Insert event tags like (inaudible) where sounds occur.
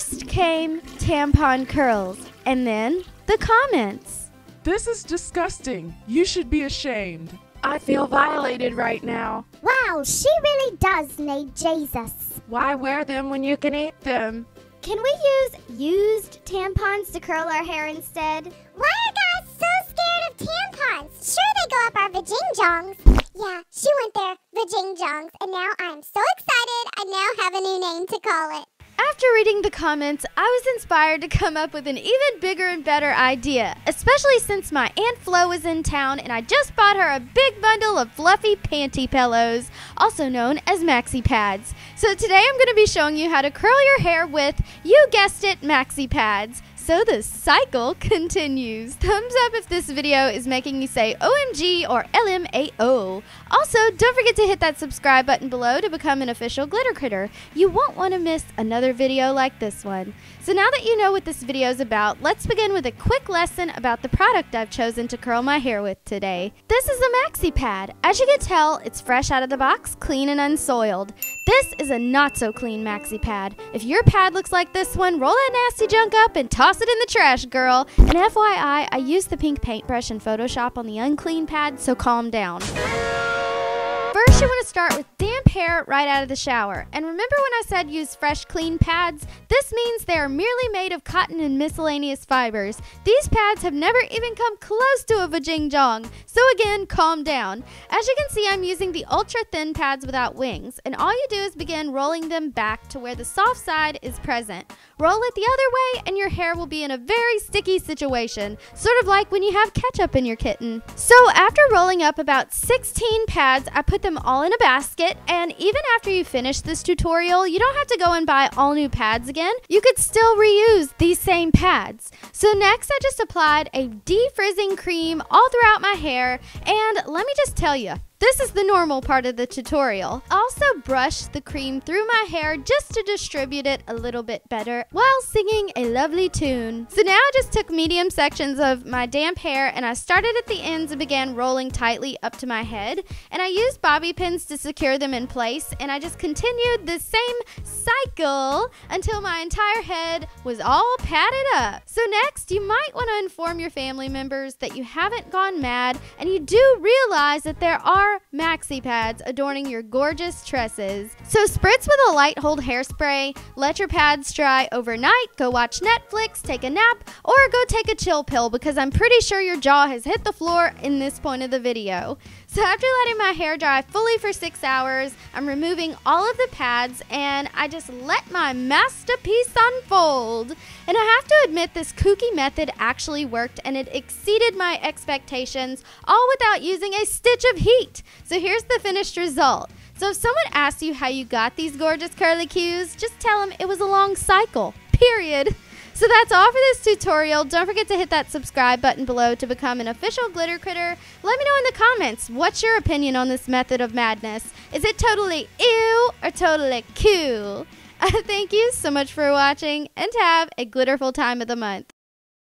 First came tampon curls, and then the comments. This is disgusting. You should be ashamed. I feel violated right now. Wow, she really does need Jesus. Why wear them when you can eat them? Can we use used tampons to curl our hair instead? Why are guys so scared of tampons? Sure, they go up our vajingjongs. Yeah, she went there, vajingjongs, and now I'm so excited I now have a new name to call it. After reading the comments, I was inspired to come up with an even bigger and better idea, especially since my Aunt Flo was in town and I just bought her a big bundle of fluffy panty pillows, also known as maxi pads. So today I'm going to be showing you how to curl your hair with, you guessed it, maxi pads. So the cycle (laughs) continues. Thumbs up if this video is making you say OMG or LMAO. Also, don't forget to hit that subscribe button below to become an official Glitter Critter. You won't want to miss another video like this one. So now that you know what this video is about, let's begin with a quick lesson about the product I've chosen to curl my hair with today. This is a maxi pad. As you can tell, it's fresh out of the box, clean and unsoiled. This is a not so clean maxi pad. If your pad looks like this one, roll that nasty junk up and toss it in the trash, girl. And FYI, I used the pink paintbrush in Photoshop on the unclean pad, so calm down. You want to start with damp hair right out of the shower. And remember when I said use fresh, clean pads? This means they are merely made of cotton and miscellaneous fibers. These pads have never even come close to a vajingjong. So again, calm down. As you can see, I'm using the ultra thin pads without wings. And all you do is begin rolling them back to where the soft side is present. Roll it the other way, and your hair will be in a very sticky situation, sort of like when you have ketchup in your kitten. So after rolling up about 16 pads, I put them all in a basket, and even after you finish this tutorial, you don't have to go and buy all new pads again. You could still reuse these same pads. So next, I just applied a defrizzing cream all throughout my hair, and let me just tell you, this is the normal part of the tutorial. Also brush the cream through my hair just to distribute it a little bit better while singing a lovely tune. So now I just took medium sections of my damp hair and I started at the ends and began rolling tightly up to my head. And I used bobby pins to secure them in place and I just continued the same cycle until my entire head was all padded up. So next, you might want to inform your family members that you haven't gone mad and you do realize that there are maxi pads adorning your gorgeous tresses. So spritz with a light hold hairspray, let your pads dry overnight, go watch Netflix, take a nap, or go take a chill pill because I'm pretty sure your jaw has hit the floor in this point of the video. So after letting my hair dry fully for six hours, I'm removing all of the pads and I just let my masterpiece unfold. And I have to admit this kooky method actually worked and it exceeded my expectations all without using a stitch of heat. So here's the finished result. So if someone asks you how you got these gorgeous curly cues, just tell them it was a long cycle. Period. (laughs) So that's all for this tutorial. Don't forget to hit that subscribe button below to become an official Glitter Critter. Let me know in the comments, what's your opinion on this method of madness? Is it totally ew or totally cool? (laughs) Thank you so much for watching and have a glitterful time of the month.